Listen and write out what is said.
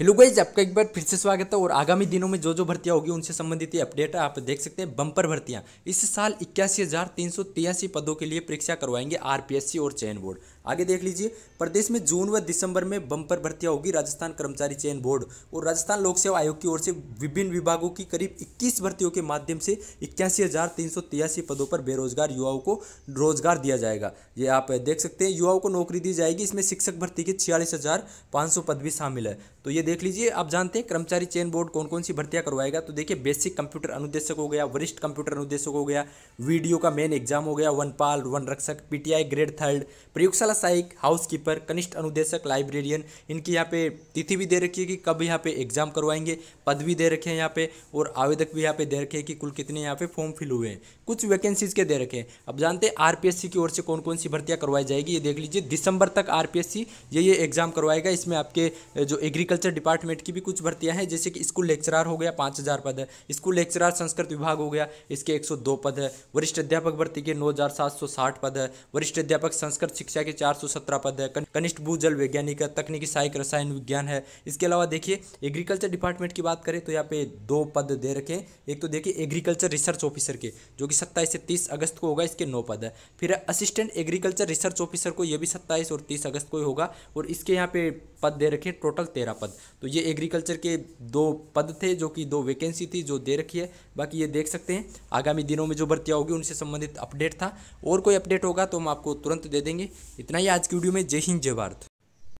Hello guys आपका एक बार फिर से स्वागत है और आगामी दिनों में जो जो भर्तियाँ होगी उनसे संबंधित ये अपडेट है, आप देख सकते हैं बम्पर भर्तियाँ। इस साल इक्यासी हज़ार तीन सौ पदों के लिए परीक्षा करवाएँगे आरपीएससी और चयन बोर्ड। आगे देख लीजिए, प्रदेश में जून व दिसंबर में बम्पर भर्तियाँ होगी राजस्थान कर्मचारी चयन बोर्ड और राजस्थान लोक सेवा आयोग की ओर से विभिन्न विभागों की करीब इक्कीस भर्तियों के माध्यम से इक्यासी पदों पर बेरोजगार युवाओं को रोज़गार दिया जाएगा। ये आप देख सकते हैं, युवाओं को नौकरी दी जाएगी, इसमें शिक्षक भर्ती के छियालीस पद भी शामिल है। तो ये देख लीजिए, आप जानते हैं कर्मचारी चयन बोर्ड कौन कौन सी भर्तियाँ करवाएगा? तो देखिए बेसिक कंप्यूटर अनुदेशक हो गया, वरिष्ठ कंप्यूटर अनुदेशक हो गया वीडियो का मेन एग्ज़ाम हो गया वनपाल वन रक्षक पीटीआई ग्रेड थर्ड प्रयोगशाला सहायक हाउस कीपर कनिष्ठ अनुदेशक लाइब्रेरियन इनकी यहाँ पे तिथि भी दे रखी है कि कब यहाँ पे एग्ज़ाम करवाएँगे, पद भी दे रखे हैं यहाँ पे, और आवेदक भी यहाँ पे दे रखे हैं कि कुल कितने यहाँ पे फॉर्म फिल हुए हैं। कुछ वैकेंसीज के दे रखे हैं। अब जानते हैं आरपीएससी की ओर से कौन कौन सी भर्तियाँ करवाई जाएगी, ये देख लीजिए, दिसंबर तक आरपीएससी ये ये एग्ज़ाम करवाएगा। इसमें आपके, जो एग्रीकल्चर डिपार्टमेंट की भी कुछ भर्तियाँ हैं, जैसे कि स्कूल लेक्चरार हो गया, पाँच हज़ार पद है। स्कूल लेक्चरार संस्कृत विभाग हो गया, इसके एक सौ दो पद है। वरिष्ठ अध्यापक भर्ती के नौ हज़ार सात सौ साठ पद है। वरिष्ठ अध्यापक संस्कृत शिक्षा के चार सौ सत्रह पद है। कनिष्ठ भूजल वैज्ञानिक तकनीकी सहायक रसायन विज्ञान है। इसके अलावा देखिए एग्रीकल्चर डिपार्टमेंट की बात करें तो यहाँ पे दो पद दे रखे एक तो देखिए एग्रीकल्चर रिसर्च ऑफिसर के, जो कि सत्ताईस से तीस अगस्त को होगा, इसके नौ पद है। फिर असिस्टेंट एग्रीकल्चर रिसर्च ऑफिसर को यह भी सत्ताईस और तीस अगस्त को होगा, और इसके यहाँ पे पद दे रखे टोटल तेरह पद। तो ये एग्रीकल्चर के दो पद थे जो कि दो वैकेंसी थी जो दे रखी है। बाकी ये देख सकते हैं, आगामी दिनों में जो भर्तियाँ होगी उनसे संबंधित अपडेट था। और कोई अपडेट होगा तो हम आपको तुरंत दे देंगे। इतना ही आज की वीडियो में। जय हिंद, जय भारत।